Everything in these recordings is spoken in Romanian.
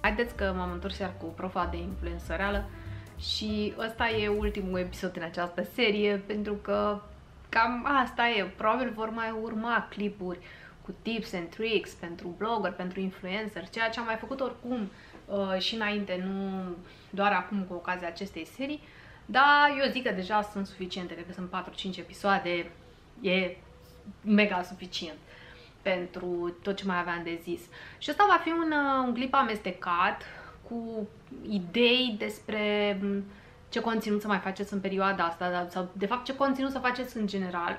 Haideți că m-am întors iar cu profa de influențăreală și ăsta e ultimul episod în această serie pentru că cam asta e. Probabil vor mai urma clipuri cu tips and tricks pentru blogger, pentru influencer, ceea ce am mai făcut oricum uh, și înainte, nu doar acum cu ocazia acestei serii, dar eu zic că deja sunt suficiente, cred că sunt 4-5 episoade, e mega suficient pentru tot ce mai aveam de zis. Și ăsta va fi un, uh, un clip amestecat cu idei despre mm, ce conținut să mai faceți în perioada asta sau de fapt ce conținut să faceți în general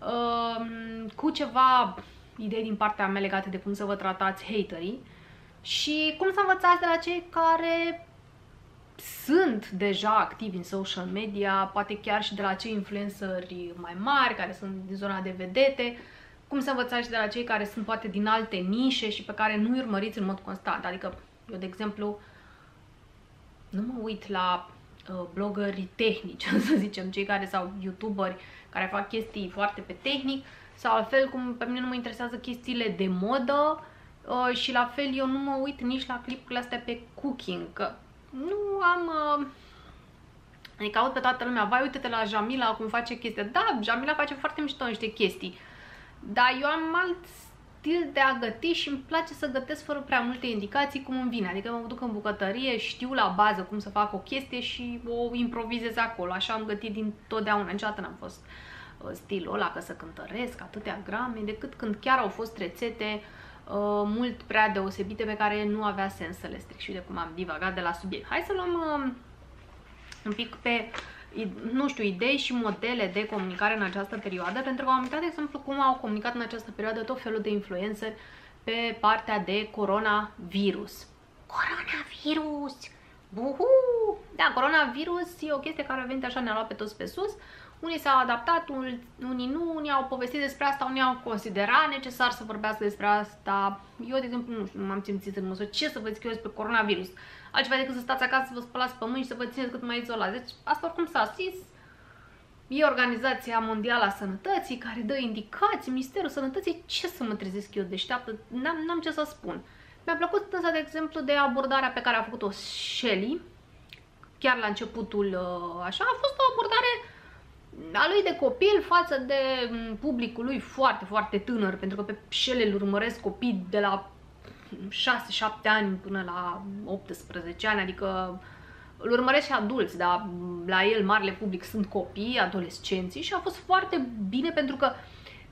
um, cu ceva idei din partea mea legate de cum să vă tratați haterii și cum să învățați de la cei care sunt deja activi în social media, poate chiar și de la cei influenceri mai mari care sunt din zona de vedete, cum să învățați de la cei care sunt poate din alte nișe și pe care nu îi urmăriți în mod constant. Adică, eu, de exemplu, nu mă uit la uh, blogări tehnici, să zicem, cei care sau youtuberi care fac chestii foarte pe tehnic, sau altfel cum pe mine nu mă interesează chestiile de modă uh, și la fel eu nu mă uit nici la clipurile astea pe cooking, că nu am... Uh, Adică aud pe toată lumea, vai uite-te la Jamila cum face chestia. Da, Jamila face foarte mișto niște chestii. Dar eu am alt stil de a găti și îmi place să gătesc fără prea multe indicații cum îmi vine. Adică mă duc în bucătărie, știu la bază cum să fac o chestie și o improvizez acolo. Așa am gătit din totdeauna, niciodată n-am fost uh, stilul ăla că să cântăresc atâtea grame, decât când chiar au fost rețete uh, mult prea deosebite pe care nu avea sens să le stric și de cum am divagat de la subiect. Hai să luăm uh, un pic pe nu știu, idei și modele de comunicare în această perioadă, pentru că am uitat, de exemplu, cum au comunicat în această perioadă tot felul de influencer pe partea de coronavirus. Coronavirus! Buhu! Da, coronavirus e o chestie care a venit așa, ne-a luat pe toți pe sus. Unii s-au adaptat, unii nu, unii au povestit despre asta, unii au considerat necesar să vorbească despre asta. Eu, de exemplu, nu știu, m-am simțit în măsură ce să vă zic eu despre coronavirus altceva decât să stați acasă, să vă spălați pe mâini și să vă țineți cât mai izolați. Deci asta oricum s-a zis. E Organizația Mondială a Sănătății care dă indicații, Ministerul Sănătății, ce să mă trezesc eu deșteaptă, n-am ce să spun. Mi-a plăcut însă, de exemplu, de abordarea pe care a făcut-o Shelly, chiar la începutul, uh, așa, a fost o abordare a lui de copil față de mm, publicul lui foarte, foarte tânăr, pentru că pe Shelly îl urmăresc copii de la 6-7 ani până la 18 ani, adică îl urmăresc și adulți, dar la el, marele public, sunt copii, adolescenții și a fost foarte bine pentru că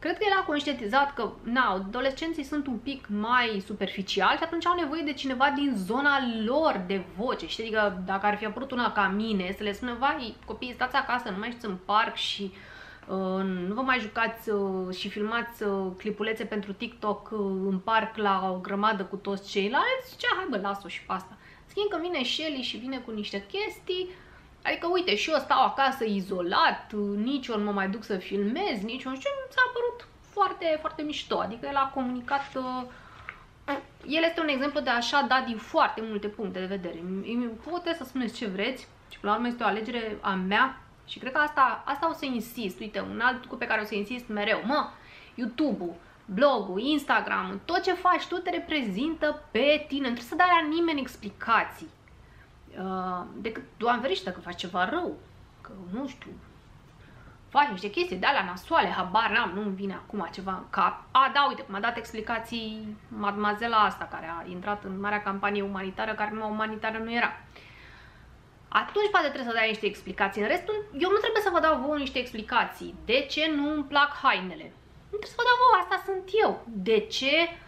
cred că el a conștientizat că na, adolescenții sunt un pic mai superficiali și atunci au nevoie de cineva din zona lor de voce. Și adică dacă ar fi apărut una ca mine, să le spună, vai, copiii, stați acasă, nu mai știți în parc și uh, Uh, nu vă mai jucați uh, și filmați uh, clipulețe pentru TikTok în parc la o grămadă cu toți ceilalți, zicea, hai bă, las-o și pe asta. Schimb că vine Shelly și vine cu niște chestii, adică uite, și eu stau acasă izolat, nici eu nu mă mai duc să filmez, nici eu nu știu, s-a părut foarte, foarte mișto, adică el a comunicat el este un exemplu de așa da din foarte multe puncte de vedere. Puteți să spuneți ce vreți și până la urmă este o alegere a mea și cred că asta, asta o să insist. Uite, un alt lucru pe care o să insist mereu. Mă, YouTube-ul, blogul, Instagram, tot ce faci tu te reprezintă pe tine. Nu trebuie să dai la nimeni explicații. Uh, decât, Doamne ferește, că faci ceva rău. Că, nu știu, faci niște chestii de alea nasoale, habar n-am, nu-mi vine acum ceva în cap. A, da, uite, m-a dat explicații mademoazela asta care a intrat în marea campanie umanitară, care numai umanitară nu era. Uh, atunci poate trebuie să dai niște explicații. În restul, eu nu trebuie să vă dau vouă niște explicații. De ce nu îmi plac hainele? Nu trebuie să vă dau vouă, asta sunt eu. De ce uh,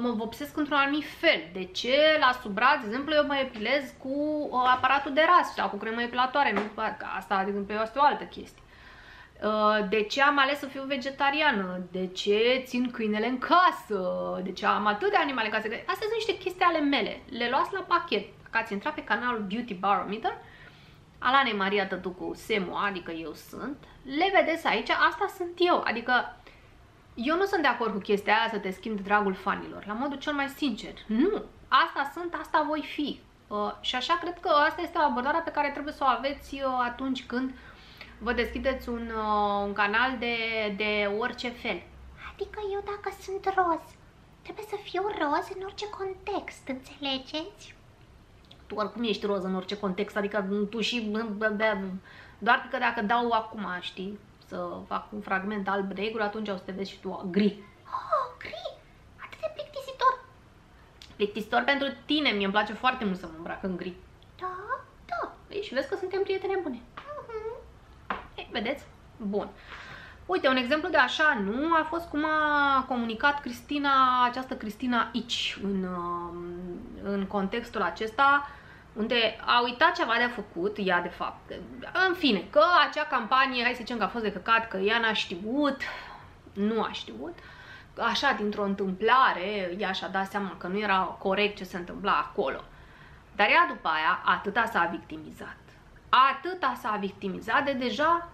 mă vopsesc într-un anumit fel? De ce la sub braț, de exemplu, eu mă epilez cu uh, aparatul de ras sau cu cremă epilatoare? Nu, asta, de exemplu, este o altă chestie. Uh, de ce am ales să fiu vegetariană? De ce țin câinele în casă? De ce am atât de animale în casă? Astea sunt niște chestii ale mele. Le luați la pachet dacă ați intrat pe canalul Beauty Barometer, Alane Maria Tătucu Semu, adică eu sunt, le vedeți aici, asta sunt eu, adică eu nu sunt de acord cu chestia aia să te schimbi de dragul fanilor, la modul cel mai sincer. Nu, asta sunt, asta voi fi. Uh, și așa cred că asta este o abordare pe care trebuie să o aveți uh, atunci când vă deschideți un, uh, un canal de, de orice fel. Adică eu dacă sunt roz, trebuie să fiu roz în orice context, înțelegeți? tu oricum ești roz în orice context, adică tu și... Doar că dacă dau acum, știi, să fac un fragment alb-negru, atunci o să te vezi și tu gri. Oh, gri! Atât de plictisitor! Plictisitor pentru tine, mie îmi place foarte mult să mă îmbrac în gri. Da, da. Ei, și vezi că suntem prietene bune. Uh-huh. Ei, vedeți? Bun. Uite, un exemplu de așa, nu? A fost cum a comunicat Cristina, această Cristina Ici în, um, în contextul acesta, unde a uitat ceva de făcut, ea de fapt. În fine, că acea campanie, hai să zicem că a fost de căcat, că ea n-a știut, nu a știut, așa dintr-o întâmplare, ea și-a dat seama că nu era corect ce se întâmpla acolo. Dar ea după aia atâta s-a victimizat. Atâta s-a victimizat de deja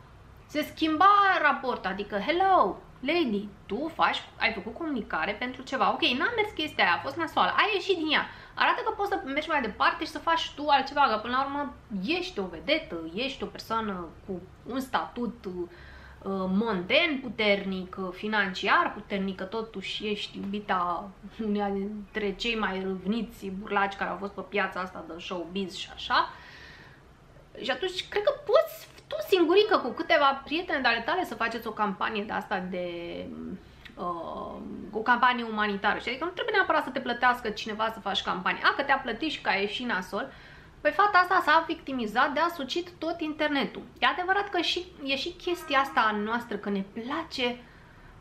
se schimba raportul, adică hello, lady, tu faci, ai făcut comunicare pentru ceva, ok, n-a mers chestia aia, a fost nasoală, ai ieșit din ea, arată că poți să mergi mai departe și să faci tu altceva, că până la urmă ești o vedetă, ești o persoană cu un statut uh, monden puternic, uh, financiar puternic, că totuși ești iubita unea dintre cei mai râvniți burlaci care au fost pe piața asta de showbiz și așa. Și atunci cred că poți tu singurică cu câteva prietene de ale tale să faceți o campanie de asta de uh, o campanie umanitară. Și adică nu trebuie neapărat să te plătească cineva să faci campanie. A, că te-a plătit și că ai ieșit nasol. Păi fata asta s-a victimizat de a sucit tot internetul. E adevărat că și, e și chestia asta a noastră, că ne place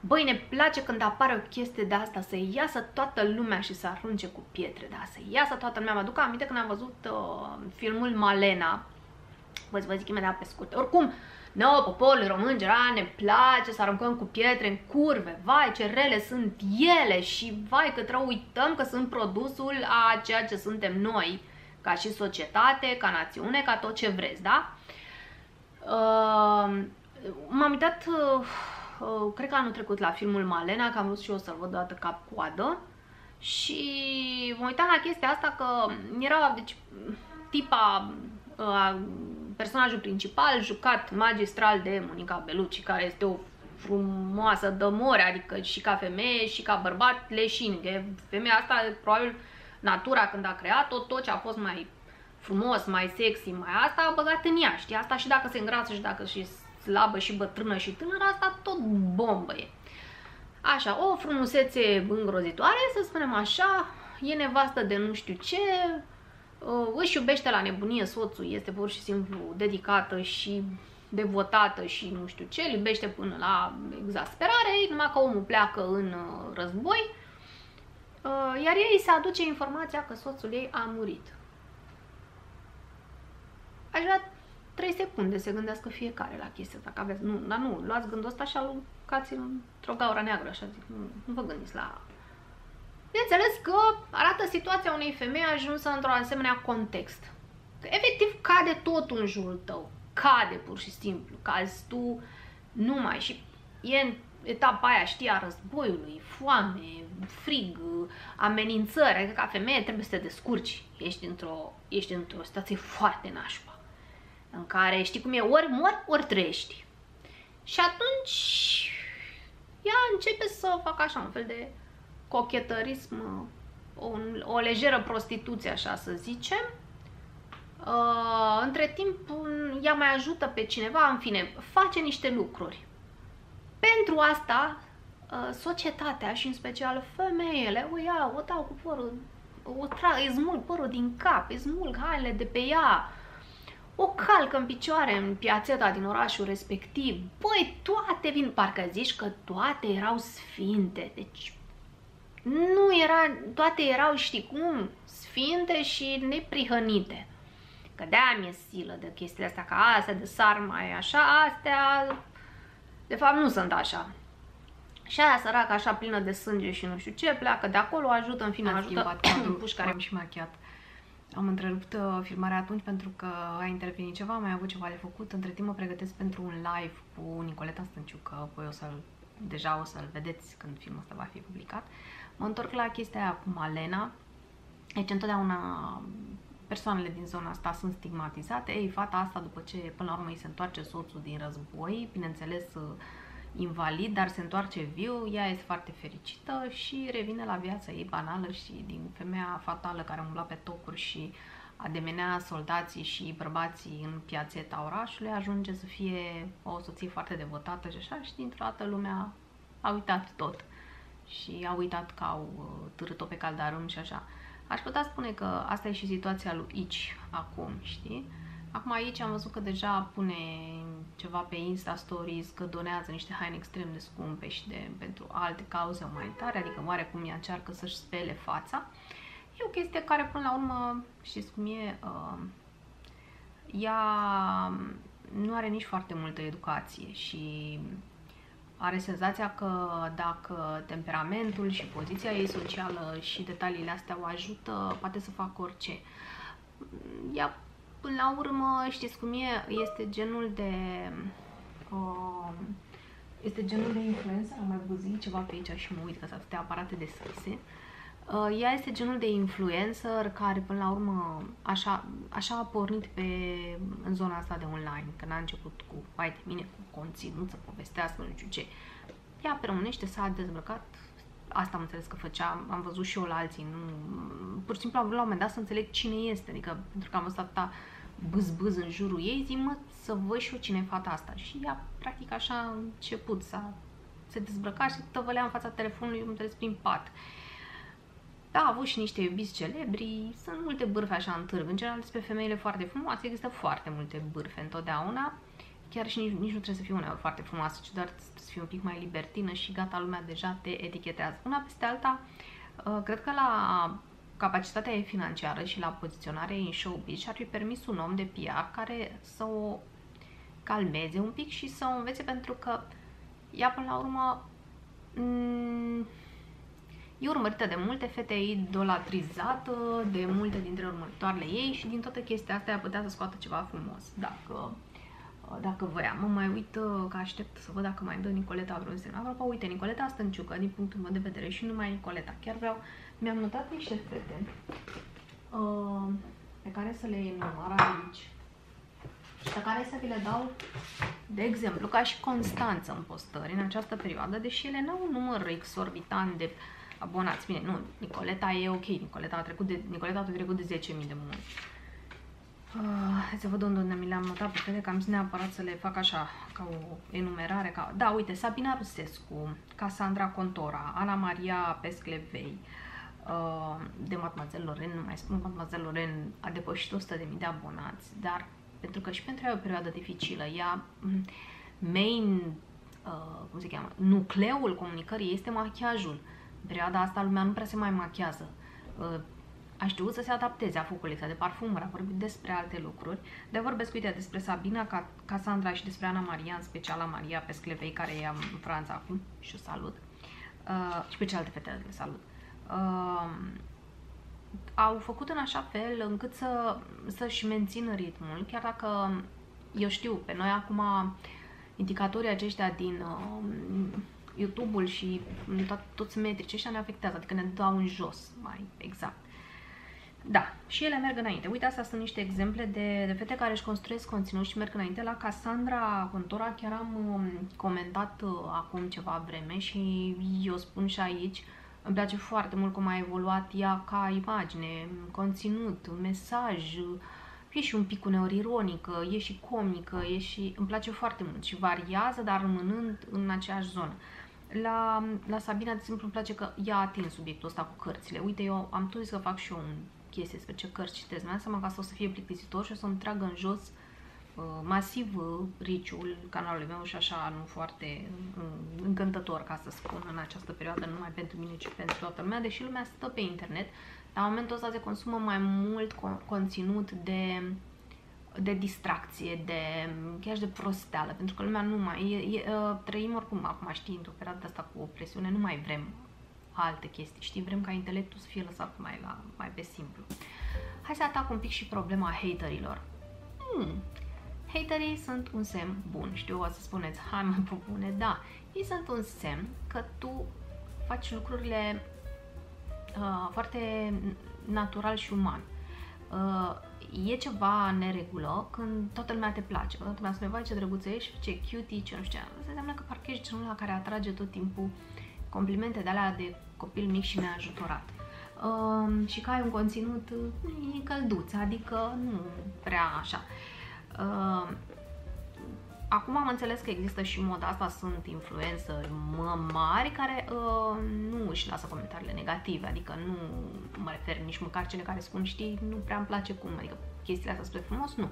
Băi, ne place când apare o chestie de asta, să iasă toată lumea și să arunce cu pietre, da, să iasă toată lumea. Mă aduc aminte când am văzut uh, filmul Malena, vă, vă zic imediat pe scurt. Oricum, nouă poporul român general ne place să aruncăm cu pietre în curve, vai ce rele sunt ele și vai că trebuie uităm că sunt produsul a ceea ce suntem noi, ca și societate, ca națiune, ca tot ce vreți, da? Uh, m-am uitat, uh, uh, cred că anul trecut la filmul Malena, că am vrut și eu să-l văd o dată cap-coadă și mă uitam la chestia asta că era, deci, tipa uh, personajul principal jucat magistral de Monica Bellucci, care este o frumoasă dămore, adică și ca femeie și ca bărbat leșin. E femeia asta, probabil, natura când a creat-o, tot ce a fost mai frumos, mai sexy, mai asta, a băgat în ea, știi? Asta și dacă se îngrasă și dacă și slabă și bătrână și tânără, asta tot bombă e. Așa, o frumusețe îngrozitoare, să spunem așa, e nevastă de nu știu ce, Uh, își iubește la nebunie soțul, este pur și simplu dedicată și devotată și nu știu ce, iubește până la exasperare, numai că omul pleacă în uh, război, uh, iar ei se aduce informația că soțul ei a murit. Aș vrea 3 secunde să gândească fiecare la chestia asta, că aveți, nu, dar nu, luați gândul ăsta și aluncați într-o gaură neagră, așa zic, nu, nu vă gândiți la Bineînțeles că arată situația unei femei ajunsă într-o asemenea context. Că efectiv cade tot în jurul tău. Cade pur și simplu. Cazi tu numai și e în etapa aia, știi, a războiului, foame, frig, amenințări, adică ca femeie trebuie să te descurci. Ești într-o, ești într-o situație foarte nașpa, în care știi cum e, ori mor, ori trăiești. Și atunci ea începe să facă așa un fel de cochetărism, o, o lejeră prostituție, așa să zicem. Uh, între timp, ea mai ajută pe cineva, în fine, face niște lucruri. Pentru asta, uh, societatea și în special femeile o iau, o dau cu părul, o trag, îi smulg părul din cap, îi smulg hainele de pe ea, o calcă în picioare în piațeta din orașul respectiv. Băi, toate vin, parcă zici că toate erau sfinte, deci nu era, toate erau, știi cum, sfinte și neprihănite. Că de-aia mi-e silă de chestiile astea, ca astea de sarma e așa, astea, de fapt nu sunt așa. Și aia săracă așa plină de sânge și nu știu ce, pleacă de acolo, ajută, în fine, Am ajută pușcare. Am și machiat. Am întrerupt uh, filmarea atunci pentru că a intervenit ceva, mai avut ceva de făcut. Între timp mă pregătesc pentru un live cu Nicoleta Stănciucă, voi o să deja o să-l vedeți când filmul ăsta va fi publicat. Mă întorc la chestia aia cu Malena. Deci întotdeauna persoanele din zona asta sunt stigmatizate. Ei, fata asta, după ce până la urmă îi se întoarce soțul din război, bineînțeles invalid, dar se întoarce viu, ea este foarte fericită și revine la viața ei banală și din femeia fatală care umbla pe tocuri și ademenea soldații și bărbații în piațeta orașului, ajunge să fie o soție foarte devotată și așa, și dintr-o dată lumea a uitat tot. Și a uitat că au uh, târât-o pe caldarâm și așa. Aș putea spune că asta e și situația lui Ici acum, știi? Acum aici am văzut că deja pune ceva pe Insta Stories, că donează niște haine extrem de scumpe și de, pentru alte cauze umanitare, adică cum ea încearcă să-și spele fața. E o chestie care până la urmă, știți cum e, uh, ea nu are nici foarte multă educație și are senzația că dacă temperamentul și poziția ei socială și detaliile astea o ajută, poate să facă orice. Ea Până la urmă, știți cum e, este genul de... Uh, este genul de influencer, am mai văzut ceva pe aici și mă uit că sunt atâtea aparate deschise. Uh, ea este genul de influencer care până la urmă așa, așa a pornit pe, în zona asta de online, când a început cu, vai de mine, cu conținut, să povestească, nu știu ce. Ea pe românește s-a dezbrăcat, asta am înțeles că făcea, am văzut și eu la alții, nu, pur și simplu am vrut la un moment dat să înțeleg cine este, adică pentru că am văzut atâta bâz-bâz în jurul ei, zi mă să văd și eu cine e fata asta. Și ea, practic, așa a început să se dezbrăca și tăvălea în fața telefonului, îmi prin pat. Da, a avut și niște iubiți celebri, sunt multe bârfe așa în târg. În general, despre femeile foarte frumoase există foarte multe bârfe întotdeauna. Chiar și nici, nici nu trebuie să fie uneori foarte frumoasă, ci doar să fie un pic mai libertină și gata, lumea deja te etichetează. Una peste alta, uh, cred că la capacitatea ei financiară și la poziționarea ei în showbiz și ar fi permis un om de PR care să o calmeze un pic și să o învețe pentru că ea până la urmă mm, e urmărită de multe fete idolatrizată, de multe dintre urmăritoarele ei și din toată chestia asta ea putea să scoată ceva frumos. Dacă dacă voia. Mă mai uit că aștept să văd dacă mai dă Nicoleta vreun semn. Apropo, uite, Nicoleta Stănciucă, din punctul meu de vedere, și numai Nicoleta. Chiar vreau, mi-am notat niște fete uh, pe care să le enumăr aici și pe care să vi le dau, de exemplu, ca și Constanță în postări în această perioadă, deși ele n-au un număr exorbitant de abonați. Bine, nu, Nicoleta e ok, Nicoleta a trecut de, Nicoleta a trecut de 10.000 de munci. Uh, hai să văd unde mi le-am notat pe fete, că am zis neapărat să le fac așa, ca o enumerare. Ca... Da, uite, Sabina Rusescu, Casandra Contora, Ana Maria Pesclevei, uh, de Mademoiselle Loren, nu mai spun, Mademoiselle Loren a depășit 100.000 de abonați, dar pentru că și pentru ea e o perioadă dificilă, ea mm, main, uh, cum se cheamă, nucleul comunicării este machiajul. În perioada asta lumea nu prea se mai machează. Uh, a știut să se adapteze, a făcut colecția de parfumuri, a vorbit despre alte lucruri. De vorbesc, uite, despre Sabina, Cassandra și despre Ana Maria, în special Maria Pesclevei, care e în Franța acum și o salut. Uh, și pe celelalte fete le salut. Uh, au făcut în așa fel încât să, să-și mențină ritmul, chiar dacă eu știu, pe noi acum indicatorii aceștia din uh, YouTube-ul și to- toți metrici ăștia ne afectează, adică ne dau în jos mai exact. Da, și ele merg înainte. Uite, astea sunt niște exemple de, de fete care își construiesc conținut și merg înainte. La Cassandra Contora chiar am um, comentat uh, acum ceva vreme și eu spun și aici, îmi place foarte mult cum a evoluat ea ca imagine, conținut, mesaj, e și un pic uneori ironică, e și comică, e și... îmi place foarte mult și variază, dar rămânând în aceeași zonă. La, la Sabina, de exemplu, îmi place că ea a atins subiectul ăsta cu cărțile. Uite, eu am tot zis că fac și eu un chestii despre ce cărți citesc. Mi-am seama că asta o să fie plictisitor și o să-mi tragă în jos uh, masiv uh, riciul canalului meu și așa nu foarte uh, încântător, ca să spun, în această perioadă, nu numai pentru mine, ci pentru toată lumea, deși lumea stă pe internet. La momentul ăsta se consumă mai mult conținut de de distracție, de chiar și de prosteală, pentru că lumea nu mai... E, e, trăim oricum, acum știind o perioadă asta cu o presiune, nu mai vrem alte chestii, știi? Vrem ca intelectul să fie lăsat mai, la, mai pe simplu. Hai să atac un pic și problema haterilor. Hmm. Haterii sunt un semn bun. Știu, o să spuneți, hai mă bune, da. Ei sunt un semn că tu faci lucrurile uh, foarte natural și uman. Uh, e ceva neregulă când toată lumea te place, când toată lumea spune, vai ce drăguță ești, ce cutie, ce nu știu ce. Asta înseamnă că parcă ești genul care atrage tot timpul complimente de alea de copil mic și neajutorat. uh, și că ai un conținut uh, călduț, adică nu prea așa. Uh, Acum am înțeles că există și moda asta, sunt influenceri mari care uh, nu își lasă comentariile negative, adică nu mă refer nici măcar cele care spun, știi, nu prea îmi place cum, adică chestiile astea spre frumos, nu.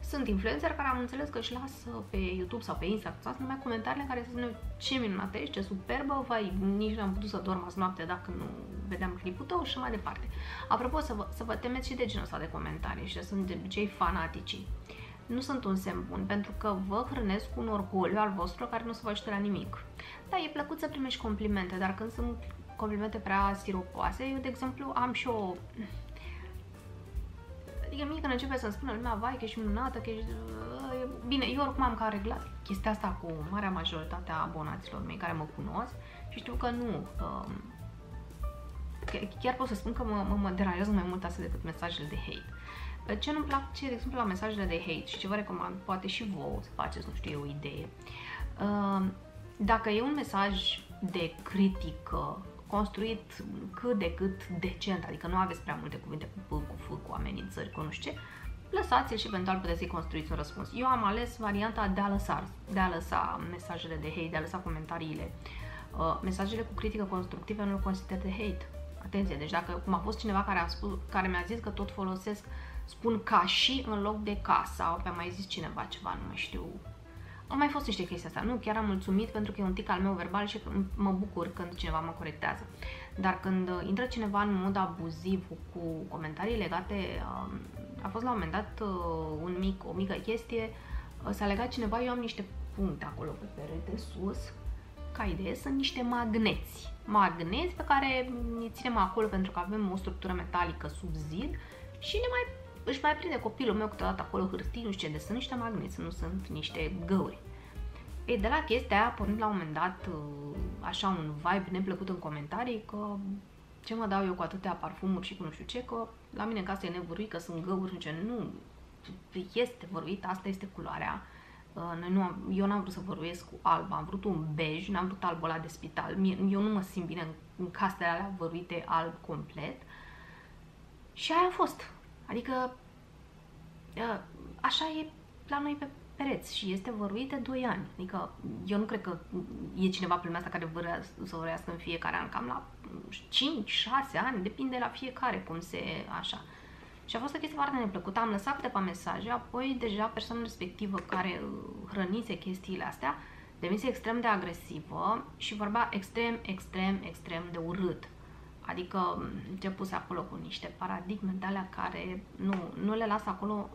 Sunt influencer care am înțeles că își lasă pe YouTube sau pe Instagram sau numai comentariile care să spună ce minunată ești, ce superbă, vai, nici nu am putut să dorm azi noapte dacă nu vedeam clipul tău și mai departe. Apropo, să vă, să vă temeți și de genul ăsta de comentarii și sunt de obicei fanaticii nu sunt un semn bun, pentru că vă hrănesc cu un orgoliu al vostru care nu se vă ajută la nimic. Da, e plăcut să primești complimente, dar când sunt complimente prea siropoase, eu, de exemplu, am și o... Adică mie când începe să-mi spună lumea, vai, că ești minunată, că ești... Bine, eu oricum am ca reglat chestia asta cu marea majoritate a abonaților mei care mă cunosc și știu că nu... Um, chiar pot să spun că mă, mă, mă deranjează mai mult asta decât mesajele de hate. Ce nu-mi place, de exemplu, la mesajele de hate și ce vă recomand, poate și vouă să faceți, nu știu eu, o idee. Uh, dacă e un mesaj de critică construit cât de cât decent, adică nu aveți prea multe cuvinte cu p, cu f, cu amenințări, cu nu știu ce, lăsați-l și eventual puteți să-i construiți un răspuns. Eu am ales varianta de a lăsa, de a lăsa mesajele de hate, de a lăsa comentariile. Uh, mesajele cu critică constructivă nu le consider de hate. Atenție, deci dacă cum a fost cineva care, a spus, care mi-a zis că tot folosesc spun ca și în loc de ca sau pe mai zis cineva ceva, nu mai știu. Au mai fost niște chestii astea, nu, chiar am mulțumit pentru că e un tic al meu verbal și mă bucur când cineva mă corectează. Dar când uh, intră cineva în mod abuziv cu comentarii legate, um, a fost la un moment dat uh, un mic, o mică chestie, uh, s-a legat cineva, eu am niște puncte acolo pe perete sus, ca idee, sunt niște magneți. Magneți pe care ne ținem acolo pentru că avem o structură metalică sub zid și ne mai își mai prinde copilul meu câteodată acolo hârtii, nu știu ce, de sunt niște magneți, nu sunt niște găuri. Ei, de la chestia aia a pornit la un moment dat uh, așa un vibe neplăcut în comentarii că ce mă dau eu cu atâtea parfumuri și cu nu știu ce, că la mine în casă e nevăruit, că sunt găuri, nu ce, nu, este văruit, asta este culoarea. Uh, noi nu am, eu n-am vrut să văruiesc cu alb, am vrut un bej, n-am vrut albul ăla de spital. Eu nu mă simt bine în, în casele alea văruite alb complet. Și aia a fost. Adică ă, așa e la noi pe pereți și este văruit de 2 ani. Adică eu nu cred că e cineva pe lumea asta care vrea să vărească în fiecare an, cam la 5-6 ani, depinde la fiecare cum se așa. Și a fost o chestie foarte neplăcută, am lăsat câteva mesaje, apoi deja persoana respectivă care hrănise chestiile astea devenise extrem de agresivă și vorba extrem, extrem, extrem de urât. Adică pus acolo cu niște paradigme de alea care nu, nu le las acolo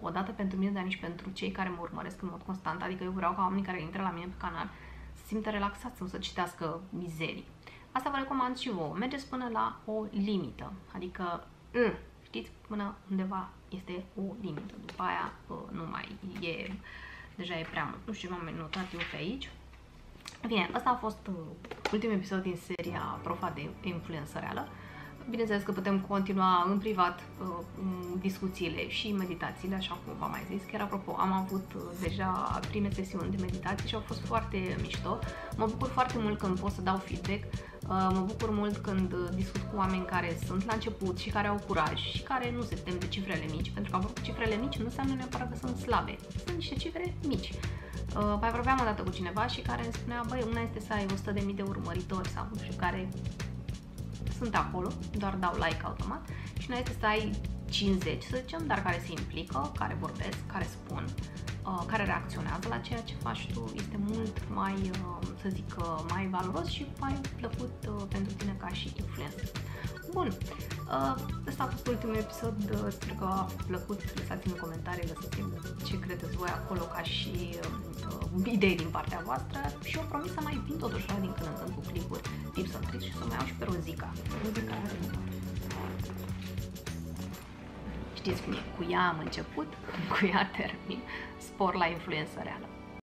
odată pentru mine, dar nici pentru cei care mă urmăresc în mod constant. Adică eu vreau ca oamenii care intră la mine pe canal să simtă relaxați, nu să citească mizerii. Asta vă recomand și vouă. Mergeți până la o limită. Adică, mm, știți, până undeva este o limită. După aia nu mai e, deja e prea mult. Nu știu ce m-am notat eu pe aici. Bine, asta a fost uh, ultimul episod din seria Profa de influență reală. Bineînțeles că putem continua în privat uh, discuțiile și meditațiile, așa cum v-am mai zis. Chiar apropo, am avut uh, deja prime sesiuni de meditație și au fost foarte mișto. Mă bucur foarte mult când pot să dau feedback. Uh, mă bucur mult când uh, discut cu oameni care sunt la început și care au curaj și care nu se tem de cifrele mici, pentru că cifrele mici nu înseamnă neapărat că sunt slabe. Sunt niște cifre mici. Uh, mai vorbeam o dată cu cineva și care îmi spunea, băi, una este să ai 100.000 de urmăritori sau nu știu, care sunt acolo, doar dau like automat și una este să ai 50, să zicem, dar care se implică, care vorbesc, care spun, uh, care reacționează la ceea ce faci tu, este mult mai, uh, să zic, uh, mai valoros și mai plăcut uh, pentru tine ca și influencer. Bun, uh, ăsta a fost ultimul episod, uh, sper că a plăcut, lăsați-mi în comentarii, lăsați-mi ce credeți voi acolo ca și uh, idei din partea voastră. Și eu promis să mai vin totuși la din când în când cu clipuri tips and tricks și să mai iau și pe Rozica. Rozica are Știți cum e, cu ea am început, cu ea termin, spor la influență reală.